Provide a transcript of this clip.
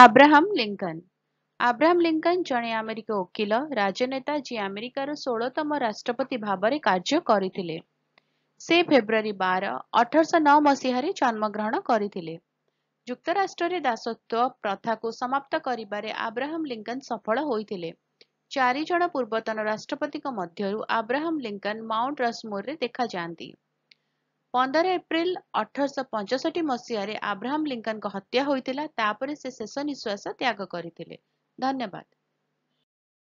Abraham Lincoln Abraham Lincoln ଜଣେ ଆମେରିକୀୟ ଓକିଲ ରାଜନେତା ଯିଏ ଆମେରିକାର ଷୋଳତମ ରାଷ୍ଟ୍ରପତି ଭାବରେ କାର୍ଯ୍ୟ କରିଥିଲେ ସେ ଫେବୃଆରୀ ବାର ଅଠରଶହ ନଅ ମସିହାରେ ଜନ୍ମଗ୍ରହଣ କରିଥିଲେ ଯୁକ୍ତରାଷ୍ଟ୍ରରେ ଦାସତ୍ୱ ପ୍ରଥାକୁ ସମାପ୍ତ କରିବାରେ ଆବ୍ରାହମ୍ ଲିଙ୍କନ୍ ସଫଳ ହୋଇଥିଲେ ଚାରିଜଣ ପୂର୍ବତନ ରାଷ୍ଟ୍ରପତିଙ୍କ ମଧ୍ୟରୁ ଆବ୍ରାହମ୍ ଲିଙ୍କନ୍ ମାଉଣ୍ଟ ରଶମୋରରେ ଦେଖାଯାଆନ୍ତି ପନ୍ଦର ଏପ୍ରିଲ ଅଠରଶହ ପଞ୍ଚଷଠି ମସିହାରେ ଆବ୍ରାହମ୍ ଲିଙ୍କନଙ୍କ ହତ୍ୟା ହୋଇଥିଲା ତାପରେ ସେ ଶେଷ ନିଶ୍ୱାସ ତ୍ୟାଗ କରିଥିଲେ ଧନ୍ୟବାଦ